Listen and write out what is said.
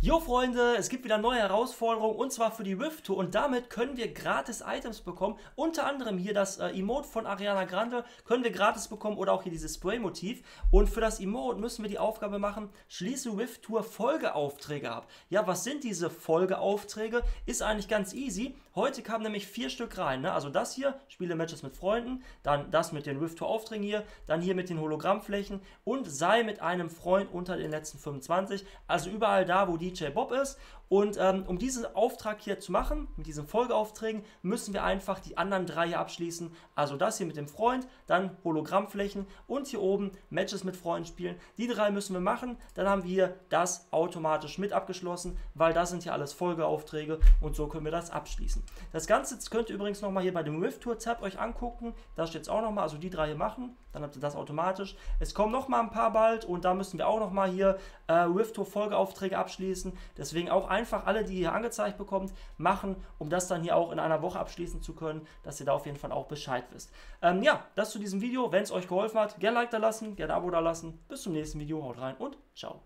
Jo Freunde, es gibt wieder neue Herausforderungen und zwar für die Rift Tour und damit können wir gratis Items bekommen. Unter anderem hier das äh, Emote von Ariana Grande können wir gratis bekommen oder auch hier dieses Spray-Motiv. Und für das Emote müssen wir die Aufgabe machen, schließe Rift Tour Folgeaufträge ab. Ja, was sind diese Folgeaufträge? Ist eigentlich ganz easy. Heute kamen nämlich vier Stück rein. Ne? Also das hier, spiele Matches mit Freunden, dann das mit den Rift Tour Aufträgen hier, dann hier mit den Hologrammflächen und sei mit einem Freund unter den letzten 25. Also überall da, wo die DJ Bob ist. Und ähm, um diesen Auftrag hier zu machen, mit diesen Folgeaufträgen, müssen wir einfach die anderen drei hier abschließen. Also das hier mit dem Freund, dann Hologrammflächen und hier oben Matches mit Freunden spielen. Die drei müssen wir machen. Dann haben wir das automatisch mit abgeschlossen, weil das sind ja alles Folgeaufträge und so können wir das abschließen. Das Ganze könnt ihr übrigens nochmal hier bei dem Rift Tour Tab euch angucken. Da steht es auch nochmal, also die drei hier machen. Dann habt ihr das automatisch. Es kommen nochmal ein paar bald und da müssen wir auch nochmal hier äh, Rift Tour Folgeaufträge abschließen. Deswegen auch einfach alle, die ihr angezeigt bekommt, machen, um das dann hier auch in einer Woche abschließen zu können, dass ihr da auf jeden Fall auch Bescheid wisst. Ähm, ja, das zu diesem Video. Wenn es euch geholfen hat, gerne Like da lassen, gerne Abo da lassen. Bis zum nächsten Video. Haut rein und ciao.